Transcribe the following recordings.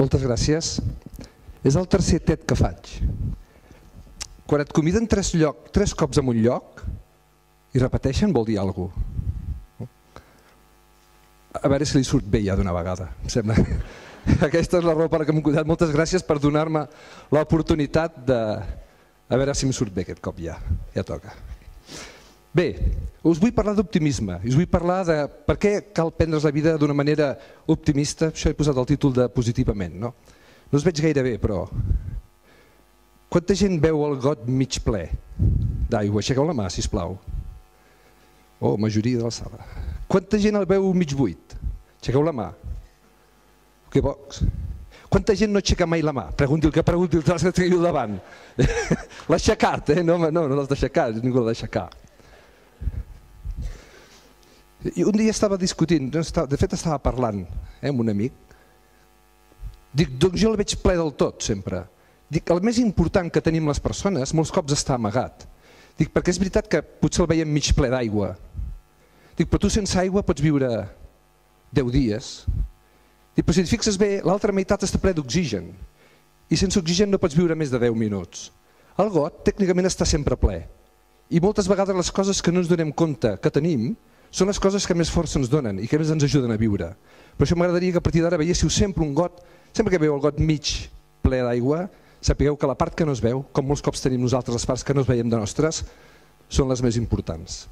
Moltes gràcies. És el tercer TED que faig. Quan et conviden tres, lloc, tres cops en un lloc i repeteixen vol dir alguna cosa. A veure si li surt bé ja d'una vegada, em sembla. Aquesta és la raó per la que m'he cuidat. Moltes gràcies per donar-me l'oportunitat de... A veure si em surt bé aquest cop ja, ja toca. Bé, us vull parlar d'optimisme, us vull parlar de per què cal prendre's la vida d'una manera optimista, això he posat el títol de positivament, no? No us veig gaire bé, però... Quanta gent veu el got mig ple d'aigua? Aixequeu la mà, si plau. Oh, majoria de la sala. Quanta gent el veu mig buit? Aixequeu la mà. Que pocs. Quanta gent no aixeca mai la mà? Pregunti el que pregunti el que teniu davant. L'ha aixecat, eh? No, no, no l'has d'aixecar, ningú l'ha d'aixecar. I un dia estava discutint, de fet estava parlant eh, amb un amic, dic, doncs jo el veig ple del tot sempre. Dic, el més important que tenim les persones molts cops està amagat. Dic, perquè és veritat que potser el veiem mig ple d'aigua. Dic, però tu sense aigua pots viure 10 dies. Dic, però si et fixes bé, l'altra meitat està ple d'oxigen. I sense oxigen no pots viure més de 10 minuts. El got tècnicament està sempre ple. I moltes vegades les coses que no ens donem compte que tenim són les coses que més força ens donen i que més ens ajuden a viure. Per això m'agradaria que a partir d'ara veiéssiu sempre un got, sempre que veieu el got mig ple d'aigua, sapigueu que la part que no es veu, com molts cops tenim nosaltres les parts que no es veiem de nostres, són les més importants.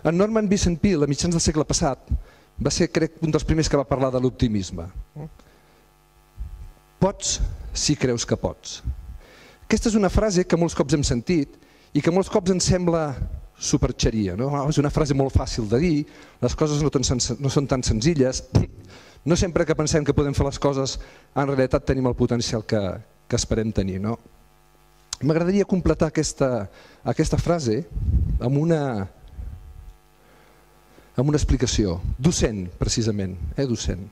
En Norman Vincent Peale, a mitjans del segle passat, va ser, crec, un dels primers que va parlar de l'optimisme. Pots si creus que pots. Aquesta és una frase que molts cops hem sentit i que molts cops ens sembla superxeria. No? És una frase molt fàcil de dir, les coses no, tan, no són tan senzilles, no sempre que pensem que podem fer les coses en realitat tenim el potencial que, que esperem tenir. No? M'agradaria completar aquesta, aquesta frase amb una, amb una explicació, docent precisament, eh, docent.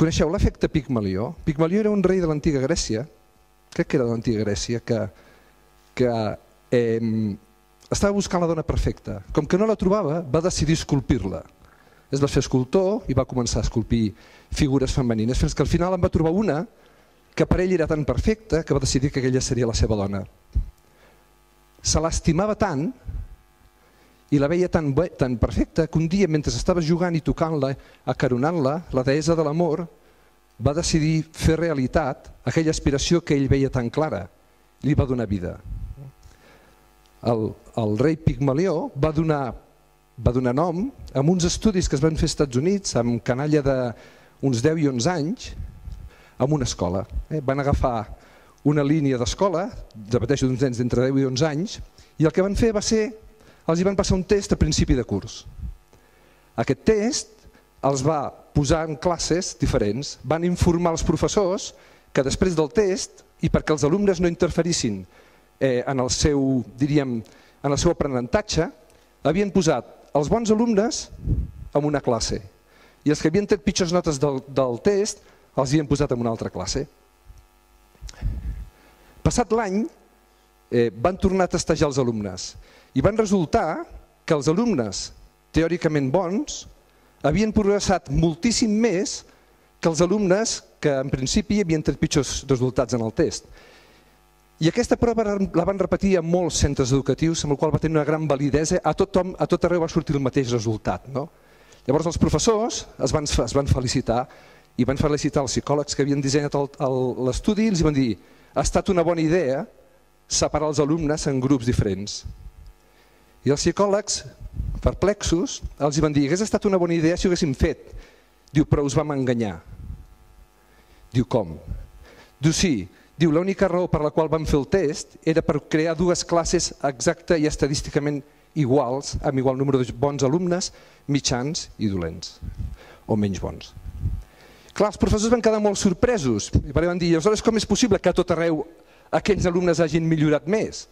Coneixeu l'efecte Pigmalió? Pigmalió era un rei de l'antiga Grècia, crec que era de l'antiga Grècia, que, que eh, estava buscant la dona perfecta. Com que no la trobava, va decidir esculpir-la. Es va fer escultor i va començar a esculpir figures femenines, fins que al final en va trobar una que per ell era tan perfecta que va decidir que aquella seria la seva dona. Se l'estimava tant i la veia tan, tan perfecta que un dia, mentre estava jugant i tocant-la, acaronant-la, la deessa de l'amor va decidir fer realitat aquella aspiració que ell veia tan clara. Li va donar vida el, el rei Pigmalió va donar, va donar nom a uns estudis que es van fer als Estats Units amb canalla d'uns 10 i 11 anys en una escola. Eh? Van agafar una línia d'escola, repeteixo, d'uns nens d'entre 10 i 11 anys, i el que van fer va ser, els hi van passar un test a principi de curs. Aquest test els va posar en classes diferents, van informar els professors que després del test, i perquè els alumnes no interferissin eh, en, el seu, diríem, en el seu aprenentatge, havien posat els bons alumnes en una classe i els que havien tret pitjors notes del, del test els havien posat en una altra classe. Passat l'any eh, van tornar a testejar els alumnes i van resultar que els alumnes teòricament bons havien progressat moltíssim més que els alumnes que en principi havien tret pitjors resultats en el test. I aquesta prova la van repetir a molts centres educatius, amb el qual va tenir una gran validesa, a tothom, a tot arreu va sortir el mateix resultat. No? Llavors els professors es van, es van felicitar i van felicitar els psicòlegs que havien dissenyat l'estudi i els van dir ha estat una bona idea separar els alumnes en grups diferents. I els psicòlegs, perplexos, els van dir hagués estat una bona idea si ho haguéssim fet. Diu, però us vam enganyar. Diu, com? Diu, sí, Diu, l'única raó per la qual vam fer el test era per crear dues classes exacta i estadísticament iguals, amb igual número de bons alumnes, mitjans i dolents, o menys bons. Clar, els professors van quedar molt sorpresos, i van dir, aleshores com és possible que a tot arreu aquells alumnes hagin millorat més?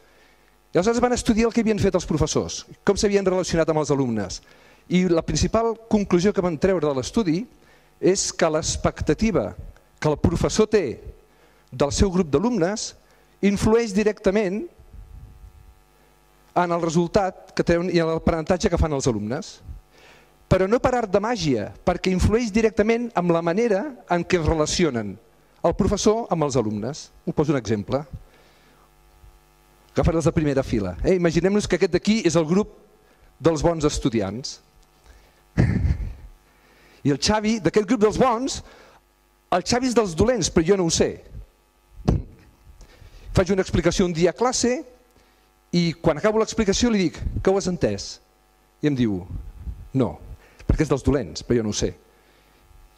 I aleshores van estudiar el que havien fet els professors, com s'havien relacionat amb els alumnes. I la principal conclusió que van treure de l'estudi és que l'expectativa que el professor té del seu grup d'alumnes influeix directament en el resultat que tenen i en l'aprenentatge que fan els alumnes. però no per art de màgia, perquè influeix directament amb la manera en què es relacionen el professor amb els alumnes. Us poso un exemple. Agafaré els de primera fila. Eh? Imaginem-nos que aquest d'aquí és el grup dels bons estudiants. I el Xavi, d'aquest grup dels bons, el Xavi és dels dolents, però jo no ho sé. Faig una explicació un dia a classe i quan acabo l'explicació li dic que ho has entès. I em diu, no, perquè és dels dolents, però jo no ho sé.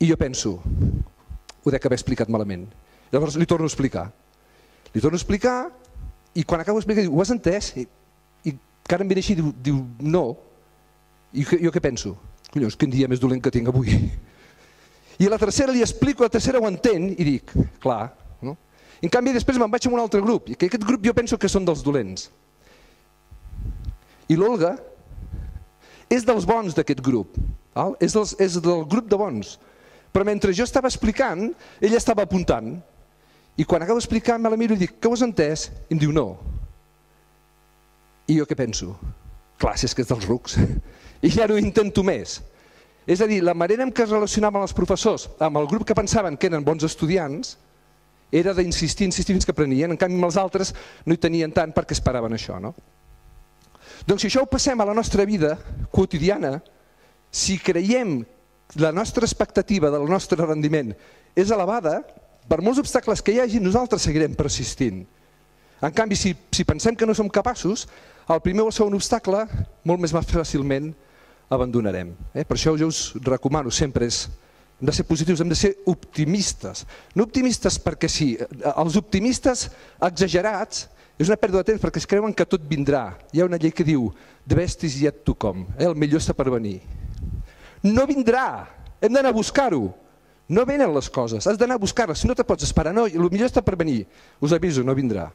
I jo penso, ho dec haver explicat malament. Llavors li torno a explicar. Li torno a explicar i quan acabo d'explicar diu, ho has entès? I, i encara em ve així diu, diu no. I jo què penso? Collons, quin dia més dolent que tinc avui. I a la tercera li explico, la tercera ho entén i dic, clar. En canvi després me'n vaig a un altre grup, i que aquest grup jo penso que són dels dolents. I l'Olga és dels bons d'aquest grup, val? És, dels, és del grup de bons. Però mentre jo estava explicant, ella estava apuntant. I quan acabo d'explicar, me la miro i dic, que ho has entès? I em diu, no. I jo què penso? Clar, si és que és dels rucs. I ja no intento més. És a dir, la manera en què es relacionaven els professors amb el grup que pensaven que eren bons estudiants era d'insistir, insistir fins que aprenien. En canvi, amb els altres no hi tenien tant perquè esperaven això. No? Doncs si això ho passem a la nostra vida quotidiana, si creiem la nostra expectativa del nostre rendiment és elevada, per molts obstacles que hi hagi, nosaltres seguirem persistint. En canvi, si, si pensem que no som capaços, el primer o el segon obstacle molt més fàcilment abandonarem. Eh? Per això jo us recomano sempre és hem de ser positius, hem de ser optimistes. No optimistes perquè sí, els optimistes exagerats és una pèrdua de temps perquè es creuen que tot vindrà. Hi ha una llei que diu the best is yet to come, eh? el millor està per venir. No vindrà, hem d'anar a buscar-ho. No venen les coses, has d'anar a buscar-les, si no te pots esperar, no, el millor està per venir. Us aviso, no vindrà.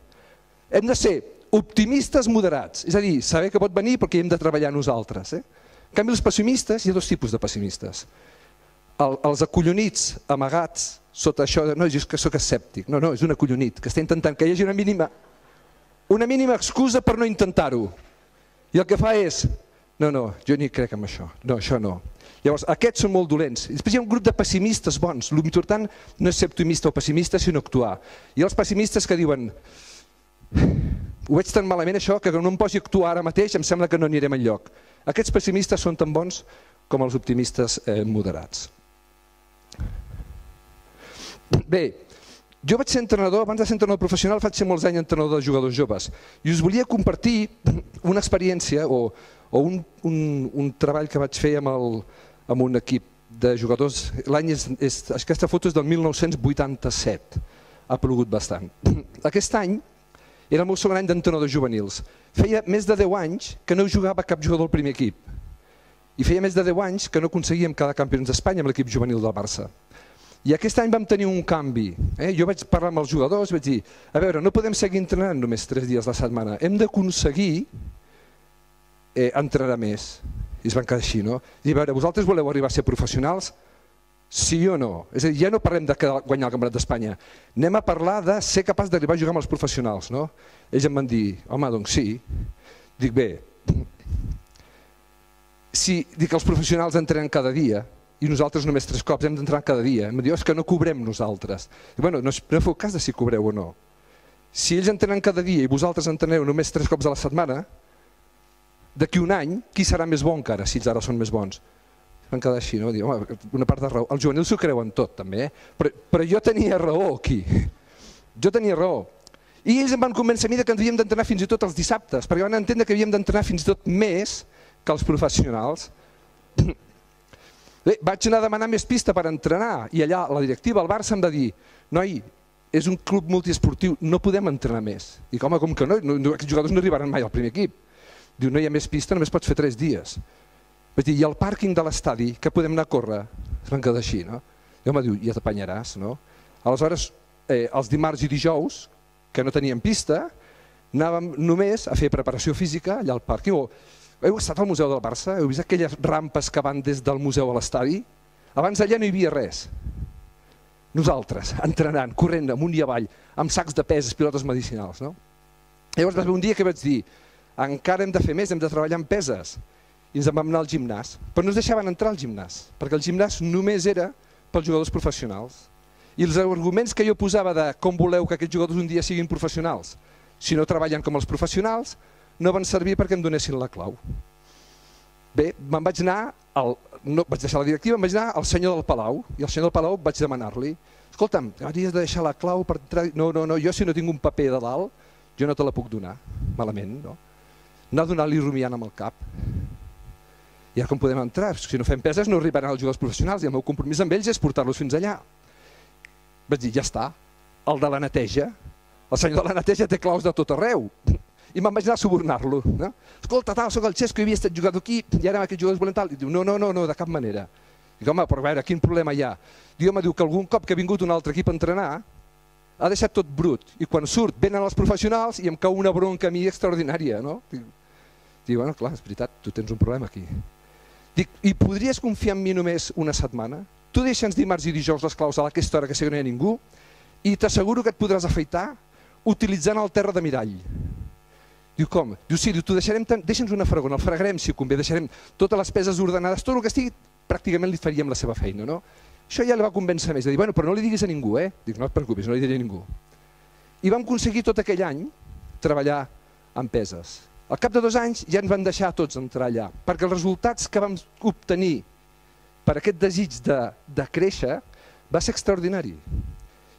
Hem de ser optimistes moderats, és a dir, saber que pot venir perquè hem de treballar nosaltres. Eh? En canvi, els pessimistes, hi ha dos tipus de pessimistes. El, els acollonits, amagats, sota això, no, és que sóc escèptic, no, no, és un acollonit, que està intentant que hi hagi una mínima una mínima excusa per no intentar-ho. I el que fa és, no, no, jo ni crec en això, no, això no. Llavors, aquests són molt dolents. Després hi ha un grup de pessimistes bons. L'important no és ser optimista o pessimista, sinó actuar. I els pessimistes que diuen, ho veig tan malament això que no em posi a actuar ara mateix em sembla que no anirem enlloc. Aquests pessimistes són tan bons com els optimistes eh, moderats. Bé, jo vaig ser entrenador, abans de ser entrenador professional, vaig ser molts anys entrenador de jugadors joves. I us volia compartir una experiència o, o un, un, un treball que vaig fer amb, el, amb un equip de jugadors. L'any és, és, aquesta foto és del 1987, ha plogut bastant. Aquest any era el meu segon any d'entrenadors juvenils. Feia més de 10 anys que no jugava cap jugador del primer equip. I feia més de 10 anys que no aconseguíem cada campions d'Espanya amb l'equip juvenil del Barça. I aquest any vam tenir un canvi. Eh? Jo vaig parlar amb els jugadors, vaig dir, a veure, no podem seguir entrenant només tres dies a la setmana, hem d'aconseguir eh, entrenar més. I es van quedar així, no? I a veure, vosaltres voleu arribar a ser professionals? Sí o no? És a dir, ja no parlem de guanyar el Campionat d'Espanya, anem a parlar de ser capaç d'arribar a jugar amb els professionals, no? Ells em van dir, home, doncs sí. Dic, bé, si dic els professionals entrenen cada dia, i nosaltres només tres cops hem d'entrar cada dia. Em diu, és que no cobrem nosaltres. I, bueno, no, no feu cas de si cobreu o no. Si ells entrenen cada dia i vosaltres entreneu només tres cops a la setmana, d'aquí un any, qui serà més bo encara, si ells ara són més bons? Van quedar així, no? Home, una part de raó. Els juvenils s'ho creuen tot, també, eh? però, però jo tenia raó aquí. Jo tenia raó. I ells em van convèncer a mi que ens havíem d'entrenar fins i tot els dissabtes, perquè van entendre que havíem d'entrenar fins i tot més que els professionals. Bé, vaig anar a demanar més pista per entrenar i allà la directiva, el Barça, em va dir noi, és un club multiesportiu, no podem entrenar més. I com, com que no, no, aquests jugadors no arribaran mai al primer equip. Diu, no hi ha més pista, només pots fer tres dies. Vaig dir, i al pàrquing de l'estadi, que podem anar a córrer? Es van quedar així, no? I home diu, ja t'apanyaràs, no? Aleshores, eh, els dimarts i dijous, que no teníem pista, anàvem només a fer preparació física allà al pàrquing, o heu estat al Museu del Barça? Heu vist aquelles rampes que van des del museu a l'estadi? Abans allà no hi havia res. Nosaltres, entrenant, corrent amunt i avall, amb sacs de peses, pilotes medicinals. No? Llavors va haver un dia que vaig dir, encara hem de fer més, hem de treballar amb peses. i ens en vam anar al gimnàs. Però no ens deixaven entrar al gimnàs, perquè el gimnàs només era pels jugadors professionals. I els arguments que jo posava de com voleu que aquests jugadors un dia siguin professionals, si no treballen com els professionals, no van servir perquè em donessin la clau. Bé, me'n vaig anar, al, no, vaig deixar la directiva, em vaig anar al senyor del Palau, i al senyor del Palau vaig demanar-li, escolta'm, hauries de deixar la clau per entrar... No, no, no, jo si no tinc un paper de dalt, jo no te la puc donar, malament, no? Anar donant-li rumiant amb el cap. I ara com podem entrar? Si no fem peses no arribaran els jugadors professionals i el meu compromís amb ells és portar-los fins allà. Vaig dir, ja està, el de la neteja, el senyor de la neteja té claus de tot arreu. I me'n vaig anar a subornar-lo. No? Escolta, tal, sóc el Xesco, havia estat jugador aquí, i ara aquests jugadors volen tal. I diu, no, no, no, no, de cap manera. Dic, home, però a veure, quin problema hi ha? Diu, home, diu que algun cop que ha vingut un altre equip a entrenar, ha deixat tot brut. I quan surt, venen els professionals i em cau una bronca a mi extraordinària. No? Dic, diu, bueno, clar, és veritat, tu tens un problema aquí. Dic, i podries confiar en mi només una setmana? Tu deixa'ns dimarts i dijous les claus a aquesta hora que sé que no hi ha ningú i t'asseguro que et podràs afeitar utilitzant el terra de mirall. Diu, com? Diu, sí, diu, tu deixarem, deixa'ns una fregona, el fregarem si convé, deixarem totes les peses ordenades, tot el que estigui, pràcticament li faríem la seva feina, no? Això ja li va convèncer més, de dir, bueno, però no li diguis a ningú, eh? Dic, no et preocupis, no li diré a ningú. I vam aconseguir tot aquell any treballar amb peses. Al cap de dos anys ja ens van deixar tots entrar allà, perquè els resultats que vam obtenir per aquest desig de, de créixer va ser extraordinari.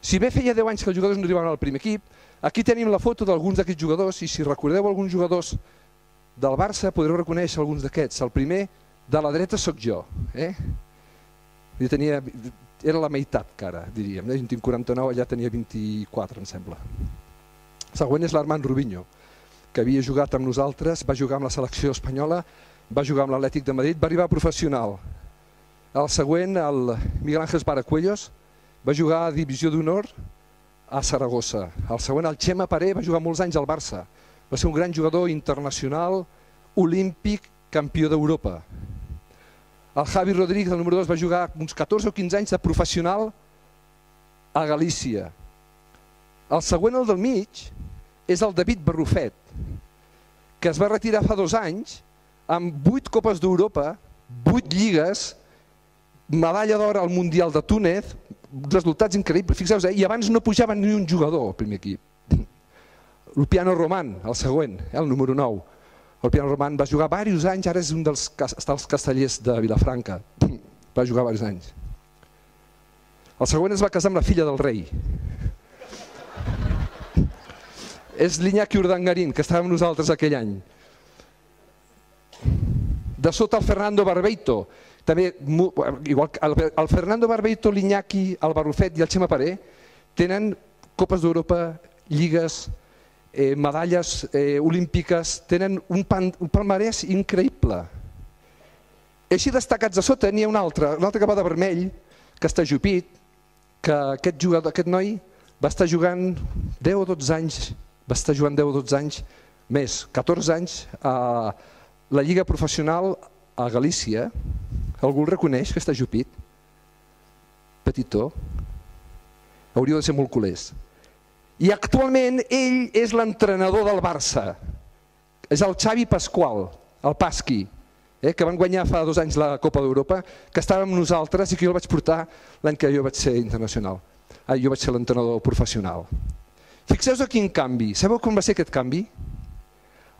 Si bé feia 10 anys que els jugadors no arribaven al primer equip, Aquí tenim la foto d'alguns d'aquests jugadors i si recordeu alguns jugadors del Barça podreu reconèixer alguns d'aquests. El primer de la dreta sóc jo. Eh? Jo tenia, era la meitat cara, diríem. Jo tinc 49, allà tenia 24, em sembla. Següent és l'Armand Rubinho, que havia jugat amb nosaltres, va jugar amb la selecció espanyola, va jugar amb l'Atlètic de Madrid, va arribar a professional. El següent, el Miguel Ángel Paracuellos, va jugar a Divisió d'Honor a Saragossa. El següent, el Xema Paré, va jugar molts anys al Barça. Va ser un gran jugador internacional, olímpic, campió d'Europa. El Javi Rodríguez, el número 2, va jugar uns 14 o 15 anys de professional a Galícia. El següent, el del mig, és el David Barrufet, que es va retirar fa dos anys amb 8 Copes d'Europa, 8 lligues, medalla d'or al Mundial de Túnez, resultats increïbles. Fixeu-vos, eh? i abans no pujava ni un jugador al primer equip. El Piano Roman, el següent, eh? el número 9. El Piano Roman va jugar diversos anys, ara és un dels, està als castellers de Vilafranca. Va jugar diversos anys. El següent es va casar amb la filla del rei. és l'Iñaki Urdangarín, que estava amb nosaltres aquell any. De sota el Fernando Barbeito, també, igual el, el Fernando Barbeito, l'Iñaki, el Barrufet i el Xema Paré tenen Copes d'Europa, lligues, eh, medalles eh, olímpiques, tenen un, un palmarès increïble. Així destacats a sota n'hi ha un altre, un altre que va de vermell, que està jupit, que aquest jugador, aquest noi va estar jugant 10 o 12 anys, va estar jugant 10 o 12 anys, més, 14 anys a la lliga professional a Galícia, Algú el reconeix que està jupit? Petitó? Hauria de ser molt culers. I actualment ell és l'entrenador del Barça. És el Xavi Pasqual, el Pasqui, eh, que van guanyar fa dos anys la Copa d'Europa, que estava amb nosaltres i que jo el vaig portar l'any que jo vaig ser internacional. Ah, jo vaig ser l'entrenador professional. Fixeu-vos quin canvi. Sabeu com va ser aquest canvi?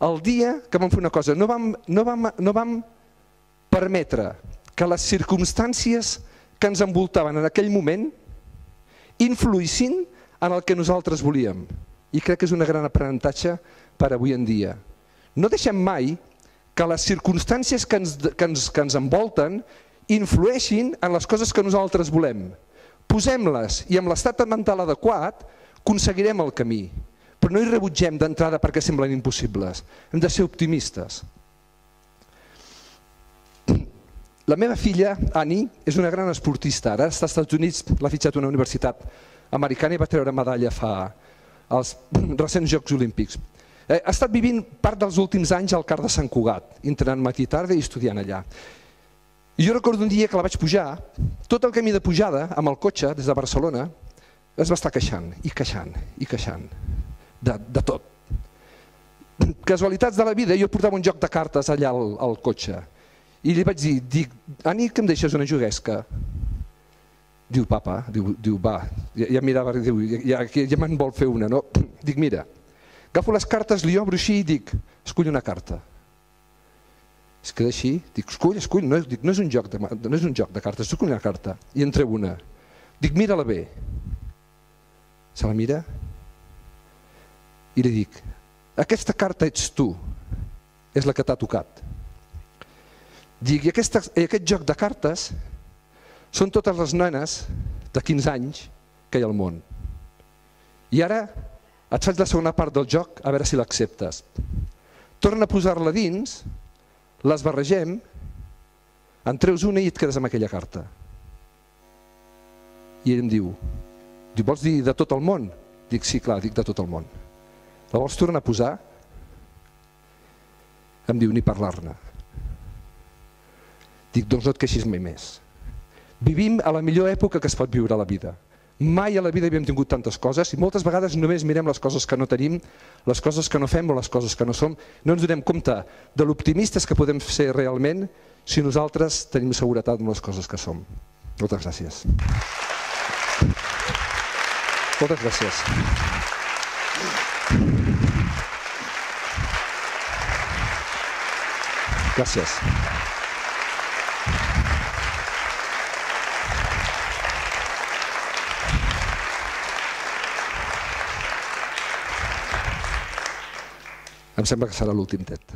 El dia que vam fer una cosa, no vam, no vam, no vam permetre que les circumstàncies que ens envoltaven en aquell moment influïssin en el que nosaltres volíem. I crec que és una gran aprenentatge per avui en dia. No deixem mai que les circumstàncies que ens, que ens, que ens envolten influeixin en les coses que nosaltres volem. Posem-les i amb l'estat mental adequat aconseguirem el camí. Però no hi rebutgem d'entrada perquè semblen impossibles. Hem de ser optimistes. La meva filla, Annie, és una gran esportista. Ara està als Estats Units, l'ha fitxat una universitat americana i va treure medalla fa als recents Jocs Olímpics. Eh, ha estat vivint part dels últims anys al Car de Sant Cugat, entrenant matí i tarda i estudiant allà. I jo recordo un dia que la vaig pujar, tot el camí de pujada, amb el cotxe, des de Barcelona, es va estar queixant, i queixant, i queixant, de, de tot. Casualitats de la vida, jo portava un joc de cartes allà al, al cotxe, I li vaig dir, dic, Ani, que em deixes una juguesca? Diu, papa, diu, diu va, ja, ja mirava, diu, ja, ja, ja me'n vol fer una, no? Dic, mira, agafo les cartes, li obro així i dic, escull una carta. Es queda així, dic, escull, escull, no dic, no és, un, joc de, no és un joc de cartes, escull una carta. I en treu una. Dic, mira-la bé. Se la mira i li dic, aquesta carta ets tu, és la que t'ha tocat. Dic, i, aquesta, i aquest joc de cartes són totes les nenes de 15 anys que hi ha al món. I ara et faig la segona part del joc a veure si l'acceptes. Torna a posar-la dins, les barregem, en treus una i et quedes amb aquella carta. I ell em diu, diu, vols dir de tot el món? Dic, sí, clar, dic de tot el món. La vols tornar a posar? Em diu, ni parlar-ne. Dic, doncs no et queixis mai més. Vivim a la millor època que es pot viure a la vida. Mai a la vida havíem tingut tantes coses i moltes vegades només mirem les coses que no tenim, les coses que no fem o les coses que no som. No ens donem compte de l'optimistes que podem ser realment si nosaltres tenim seguretat en les coses que som. Moltes gràcies. Moltes gràcies. Gràcies. Em sembla que serà l'últim tet.